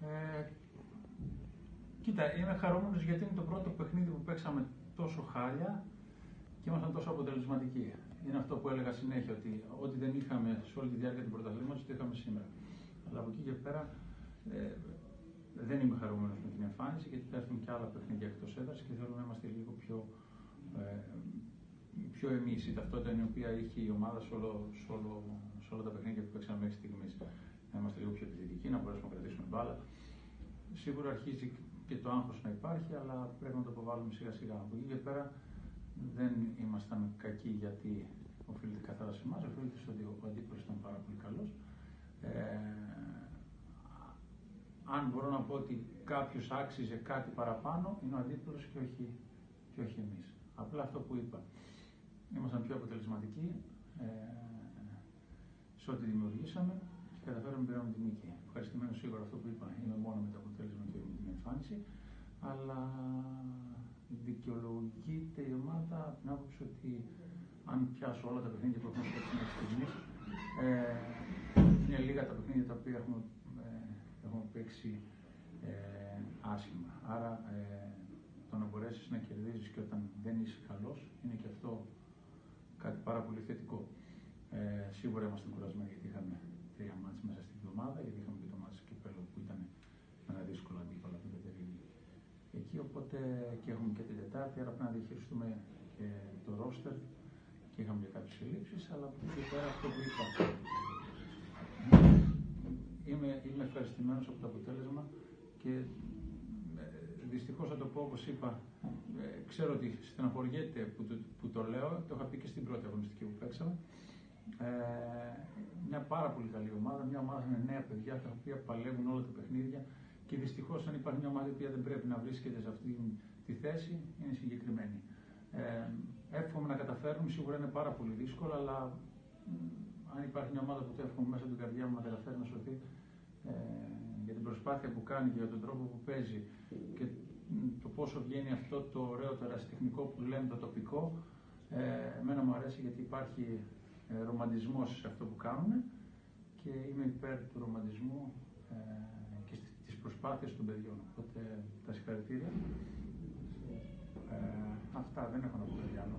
Ε, κοίτα, είμαι χαρούμενος γιατί είναι το πρώτο παιχνίδι που παίξαμε τόσο χάλια και ήμασταν τόσο αποτελεσματικοί. Είναι αυτό που έλεγα συνέχεια, ότι ό,τι δεν είχαμε σε όλη τη διάρκεια του πρωταθλήματος, το είχαμε σήμερα. Αλλά από εκεί και πέρα ε, δεν είμαι χαρούμενος με την εμφάνιση, γιατί θα έρθουν και άλλα παιχνίδια εκτός έδρας και θέλω να είμαστε λίγο πιο, ε, πιο εμείς. Η ταυτότητα η οποία είχε η ομάδα σε, όλο, σε, όλο, σε όλα τα παιχνίδια που παίξαμε μέχρι στιγμής. Να είμαστε λίγο πιο επιθετικοί, να μπορέσουμε να κρατήσουμε μπάλα. Σίγουρα αρχίζει και το άγχος να υπάρχει, αλλά πρέπει να το αποβάλουμε σιγά σιγά. Από εκεί και πέρα δεν ήμασταν κακοί γιατί οφείλεται καθαρά σε εμάς, οφείλεται στο ότι ο αντίπαλος ήταν πάρα πολύ καλός. Ε, αν μπορώ να πω ότι κάποιος άξιζε κάτι παραπάνω, είναι ο αντίπαλος και όχι, και όχι εμείς. Απλά αυτό που είπα. Ήμασταν πιο αποτελεσματικοί ε, σε ό,τι δημιουργήσαμε και καταφέραμε να πήραμε την νίκη. Ευχαριστημένο σίγουρα αυτό που είπα. Είμαι μόνο με το αποτέλεσμα και με την εμφάνιση. Αλλά δικαιολογείται η ομάδα από την άποψη ότι αν πιάσω όλα τα παιχνίδια που έχουμε παίξει μέχρι στιγμής, ε, είναι λίγα τα παιχνίδια τα οποία έχουμε, ε, έχουμε παίξει ε, άσχημα. Άρα ε, το να μπορέσεις να κερδίζεις και όταν δεν είσαι καλός είναι και αυτό κάτι πάρα πολύ θετικό. Ε, σίγουρα είμαστε κουρασμένοι γιατί είχαμε τρία μάτια μέσα στην εβδομάδα, γιατί είχαμε και το μάτι Κυπέλο που ήταν με ένα δύσκολο αντίπαλο που εκεί. Οπότε και έχουμε και την Τετάρτη, άρα πρέπει να διαχειριστούμε και το ρόστερ και είχαμε και κάποιες ελλείψεις, αλλά από εκεί πέρα αυτό που είπα. Είμαι, είμαι ευχαριστημένος από το αποτέλεσμα και ε, δυστυχώς θα το πω όπως είπα. Ε, ξέρω ότι στεναχωριέται που το, που το λέω, το είχα πει και στην πρώτη αγωνιστική που παίξαμε. Ε, μια πάρα πολύ καλή ομάδα, μια ομάδα με νέα παιδιά τα οποία παλεύουν όλα τα παιχνίδια και δυστυχώς αν υπάρχει μια ομάδα που δεν πρέπει να βρίσκεται σε αυτή τη θέση, είναι συγκεκριμένη. Ε, εύχομαι να καταφέρουμε, σίγουρα είναι πάρα πολύ δύσκολο, αλλά αν υπάρχει μια ομάδα που το εύχομαι μέσα από την καρδιά μου να καταφέρει να σωθεί ε, για την προσπάθεια που κάνει και για τον τρόπο που παίζει και το πόσο βγαίνει αυτό το ωραίο το που λέμε το τοπικό, ε, εμένα μου αρέσει γιατί υπάρχει ε, ρομαντισμός σε αυτό που κάνουν και είμαι υπέρ του ρομαντισμού ε, και της προσπάθειας των παιδιών. Οπότε τα συγχαρητήρια. Ε, αυτά δεν έχω να πω κάτι άλλο.